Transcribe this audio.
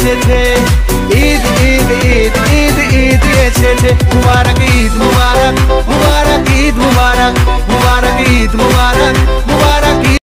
ईद ईद ईद ईद ईद ऐसे मुबारक, ईद मुबारक मुबारक, ईद मुबारक मुबारक, ईद मुबारक।